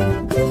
Música